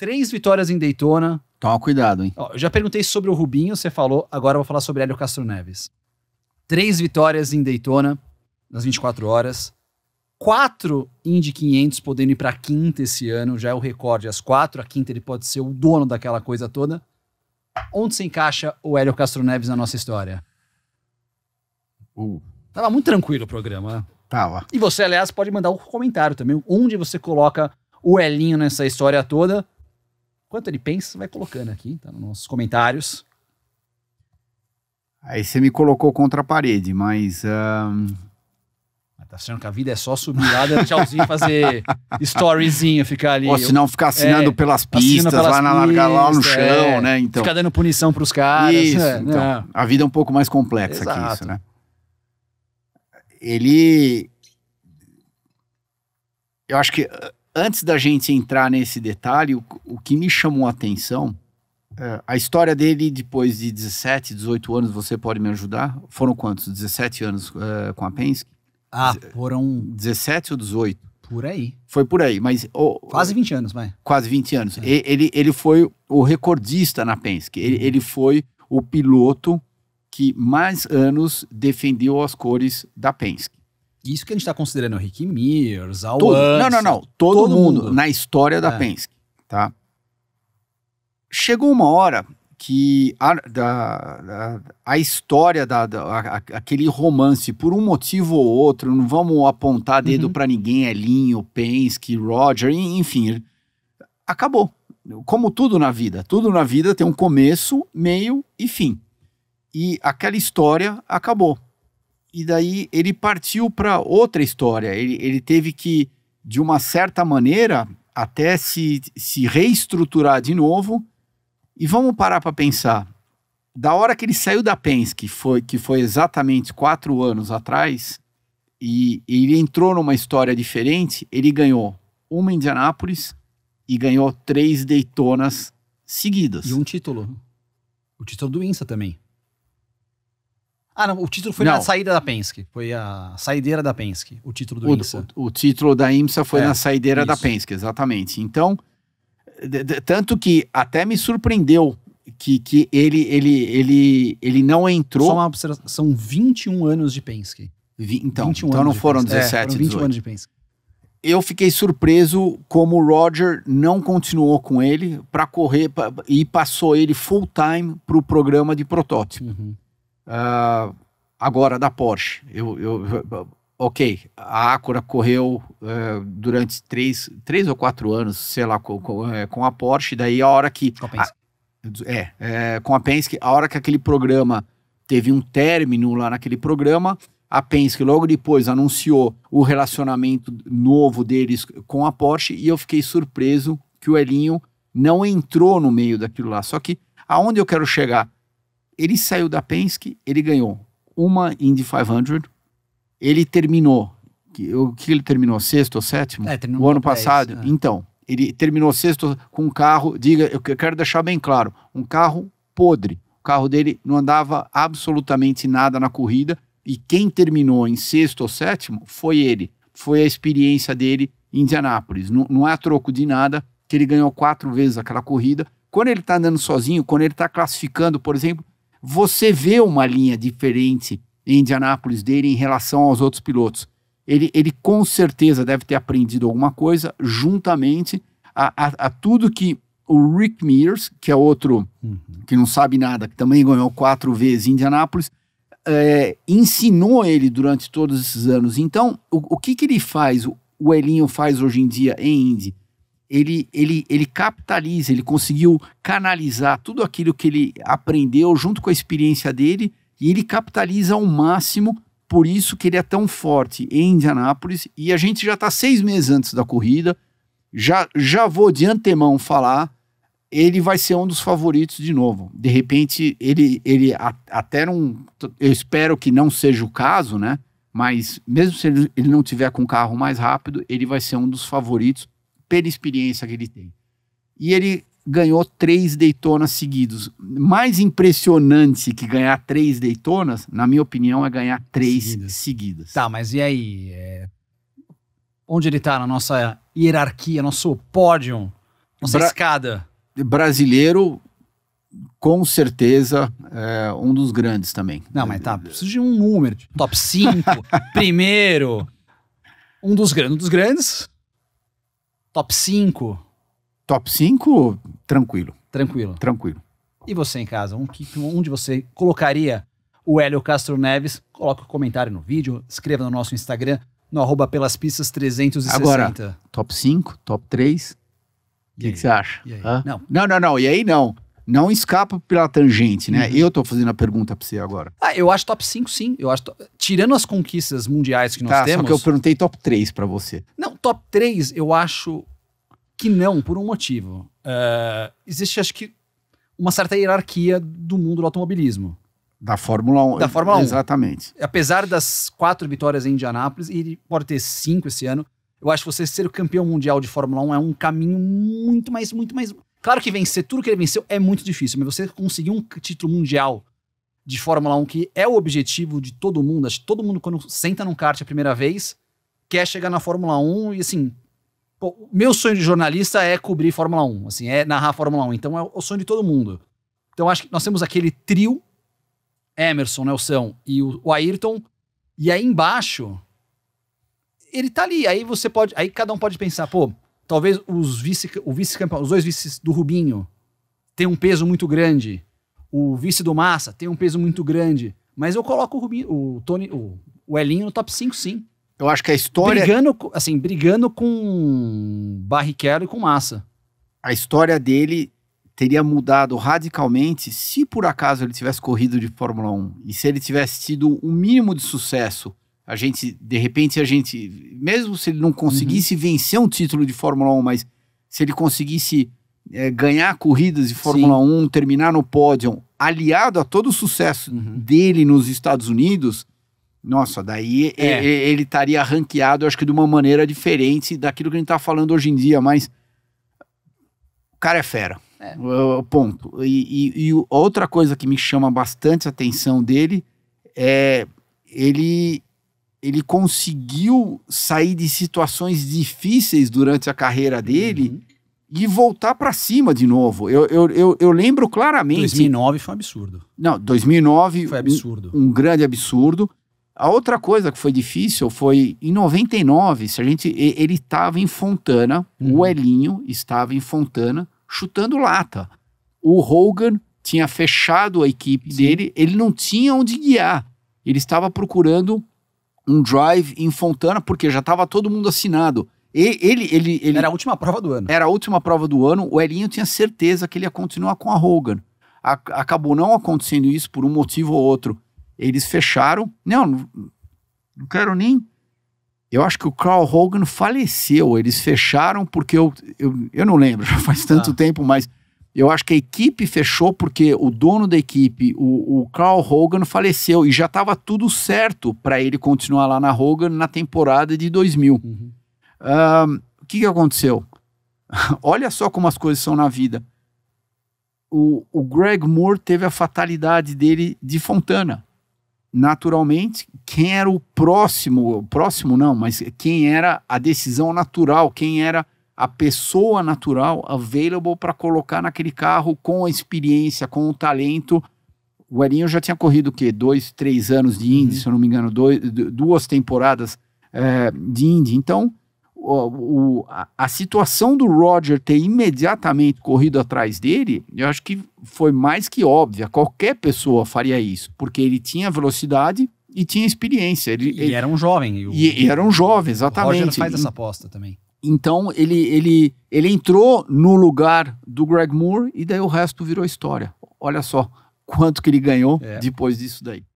Três vitórias em Daytona. Toma cuidado, hein? Ó, eu já perguntei sobre o Rubinho, você falou, agora eu vou falar sobre Hélio Castro Neves. Três vitórias em Daytona, nas 24 horas. Quatro Indy 500 podendo ir para quinta esse ano, já é o recorde. As quatro, a quinta ele pode ser o dono daquela coisa toda. Onde se encaixa o Hélio Castro Neves na nossa história? Uh, Tava muito tranquilo o programa. né? tava. E você, aliás, pode mandar um comentário também. Onde você coloca o Elinho nessa história toda. Quanto ele pensa, vai colocando aqui, tá nos nossos comentários. Aí você me colocou contra a parede, mas. ahn, Mas Tá achando que a vida é só subir lá, dar tchauzinho, fazer storyzinho, ficar ali. ou se não ficar assinando É, pelas pistas, pelas lá, na, larga- lá no chão, é. né? Então. Ficar dando punição pros caras. Isso, é, então. não. A vida é um pouco mais complexa que Exato. isso, né? Ele. Eu acho que eh, antes da gente entrar nesse detalhe, o, o que me chamou a atenção, eh, a história dele depois de 17, 18 anos, você pode me ajudar? Foram quantos? 17 anos eh, com a Penske? Ah, foram 17 ou 18? por aí. Foi por aí, mas o- Quase 20 anos, vai. quase 20 anos. É. Ele, ele foi o recordista na Penske. Ele, Uhum. ele foi o piloto que mais anos defendeu as cores da Penske. Isso que a gente tá considerando o Rick Mears, Al Todo, não, não, não. Todo, todo mundo, mundo. na história da É. Penske, tá? Chegou uma hora que a, da- da- a história da, da- a- a- aquele romance, por um motivo ou outro, não vamos apontar dedo Uhum. pra ninguém, Elinho, Penske, Roger, en- enfim, acabou. Como tudo na vida, tudo na vida tem um começo, meio e fim. E aquela história acabou. E daí ele partiu para outra história. Ele, ele teve que, de uma certa maneira, até se, se reestruturar de novo. E vamos parar para pensar. Da hora que ele saiu da Penske, foi, que foi exatamente quatro anos atrás, e ele entrou numa história diferente, ele ganhou uma Indianápolis e ganhou três Daytonas seguidas. E um título. O título do INSA também. Ah, não, o título foi na Não. saída da Penske. Foi a saideira da Penske, o título do O, INSA. o- o título da IMSA foi É, na saideira da isso. Penske, exatamente. Então, tanto que até me surpreendeu que, que ele, ele, ele, ele não entrou. Só uma observação, são 21 anos de Penske. Vi- então, 21 então não foram Penske. É, 17, foram 21 18. anos de Penske. Eu fiquei surpreso como o Roger não continuou com ele para correr pra- e passou ele full time para o programa de protótipo. Uhum. Ah, agora da Porsche. Eu, eu- ok, a Acura correu eh, durante três, três ou quatro anos, sei lá, com, com, eh, com a Porsche. Daí a hora que Com a Penske. é, é, com a Penske, a hora que aquele programa teve um término lá naquele programa, a Penske logo depois anunciou o relacionamento novo deles com a Porsche e eu fiquei surpreso que o Elinho não entrou no meio daquilo lá. Só que aonde eu quero chegar? Ele saiu da Penske, ele ganhou uma Indy 500, ele terminou, que- o que ele terminou? Sexto ou sétimo? É, o ano no top 10, passado? é. Então, ele terminou sexto com um carro, diga, eu que- quero deixar bem claro, um carro podre. O carro dele não andava absolutamente nada na corrida e quem terminou em sexto ou sétimo foi ele. Foi a experiência dele em Indianápolis. Não, não é a troco de nada que ele ganhou quatro vezes aquela corrida. Quando ele está andando sozinho, quando ele está classificando, por exemplo, você vê uma linha diferente em Indianápolis dele em relação aos outros pilotos. Ele, ele com certeza deve ter aprendido alguma coisa juntamente a, a, a tudo que o Rick Mears, que é outro Uhum. que não sabe nada, que também ganhou quatro vezes em Indianápolis, é, ensinou ele durante todos esses anos. Então, o, o que, que ele faz, o, o Elinho faz hoje em dia em Indy? Ele, ele, ele capitaliza, ele conseguiu canalizar tudo aquilo que ele aprendeu junto com a experiência dele e ele capitaliza ao máximo. Por isso que ele é tão forte em Indianápolis e a gente já está seis meses antes da corrida. Já, já vou de antemão falar ele vai ser um dos favoritos de novo. De repente, ele, ele até não. Eu espero que não seja o caso, né? Mas mesmo se ele, ele não tiver com o carro mais rápido, ele vai ser um dos favoritos pela experiência que ele tem. E ele ganhou três Daytonas seguidos. Mais impressionante que ganhar três Daytonas, na minha opinião, é ganhar três Seguidas. seguidas. Tá, mas e aí? é, Onde ele tá na nossa hierarquia, nosso pódio Nossa Bra- escada. Brasileiro, com certeza, é um dos grandes também. Não, mas tá, preciso de um número. tipo, Top 5, primeiro. Um dos grandes. Um dos grandes. Top 5. Top 5, tranquilo, Tranquilo. tranquilo. E você em casa? Um, que- onde você colocaria o Hélio Castro Neves? Coloque um comentário no vídeo, escreva no nosso Instagram, no arroba pelas pistas 360. Agora, Top 5, top 3. O que que você acha? Não. não, não, não. E aí não. Não escapa pela tangente, né? Uhum. Eu tô fazendo a pergunta pra você agora. Ah, eu acho top 5, sim. Eu acho to- Tirando as conquistas mundiais que nós tá, temos. só que eu perguntei top 3 pra você. Não, top 3 eu acho que não, por um motivo. É, existe, acho que, uma certa hierarquia do mundo do automobilismo. Da Fórmula 1. Da Fórmula 1. Exatamente. Apesar das quatro vitórias em Indianápolis, e ele pode ter cinco esse ano, eu acho que você ser o campeão mundial de Fórmula 1 é um caminho muito mais, muito mais. Claro que vencer tudo que ele venceu é muito difícil, mas você conseguir um título mundial de Fórmula 1, que é o objetivo de todo mundo, acho que todo mundo, quando senta num kart a primeira vez, quer chegar na Fórmula 1 e assim. pô, meu sonho de jornalista é cobrir Fórmula 1, assim, é narrar Fórmula 1. Então é o sonho de todo mundo. Então acho que nós temos aquele trio Emerson, Nelson e o, o Ayrton. E aí embaixo, ele tá ali. Aí você pode. Aí cada um pode pensar, pô, talvez os vice, o vice-campeão, os dois vices do Rubinho tem um peso muito grande. O vice do Massa tem um peso muito grande. Mas eu coloco o Rubinho, o Tony, o, o Elinho no top 5, sim. Eu acho que a história, Brigando, assim, brigando com Barrichello e com Massa. a história dele teria mudado radicalmente se por acaso ele tivesse corrido de Fórmula 1 e se ele tivesse tido um mínimo de sucesso. A gente, de repente, a gente, mesmo se ele não conseguisse vencer um título de Fórmula 1, mas se ele conseguisse eh, ganhar corridas de Fórmula 1, terminar no pódio, aliado a todo o sucesso Uhum. dele nos Estados Unidos, nossa, daí É. ele estaria ranqueado, acho que de uma maneira diferente daquilo que a gente está falando hoje em dia, mas o cara é fera. É. Ponto. E, e- e outra coisa que me chama bastante a atenção dele é ele ele conseguiu sair de situações difíceis durante a carreira dele Uhum. e voltar para cima de novo. Eu, eu, eu, eu lembro claramente. 2009 foi um absurdo. Não, 2009 Foi um- absurdo. um grande absurdo. A outra coisa que foi difícil foi em 99, se a gente ele estava em Fontana, Uhum. o Elinho estava em Fontana chutando lata. O Hogan tinha fechado a equipe Sim. dele, ele não tinha onde guiar. Ele estava procurando um drive em Fontana porque já estava todo mundo assinado. E- ele ele ele Era a última prova do ano. era a última prova do ano, o Elinho tinha certeza que ele ia continuar com a Hogan. A- acabou não acontecendo isso por um motivo ou outro. Eles fecharam. Não, não, quero nem. Eu acho que o Carl Hogan faleceu. Eles fecharam porque eu, eu, eu não lembro, já faz tanto Ah. tempo, mas eu acho que a equipe fechou porque o dono da equipe, o, o Carl Hogan, faleceu e já estava tudo certo para ele continuar lá na Hogan na temporada de 2000. Uhum. Ahn, o que, que aconteceu? Olha só como as coisas são na vida. O, o Greg Moore teve a fatalidade dele de Fontana. Naturalmente, quem era o próximo, o próximo não, mas quem era a decisão natural, quem era a pessoa natural available para colocar naquele carro com a experiência, com o talento. O Elinho já tinha corrido o quê? Dois, três anos de Indy, Uhum. se eu não me engano, dois, du- duas temporadas é, de Indy. Então, o, o- a, a situação do Roger ter imediatamente corrido atrás dele, eu acho que foi mais que óbvia. Qualquer pessoa faria isso, porque ele tinha velocidade e tinha experiência. Ele, E ele- era um jovem. E, o, e- e era um jovem, o Roger exatamente. faz essa aposta também. Então ele, ele, ele entrou no lugar do Greg Moore e daí o resto virou história. Olha só quanto que ele ganhou É. depois disso daí.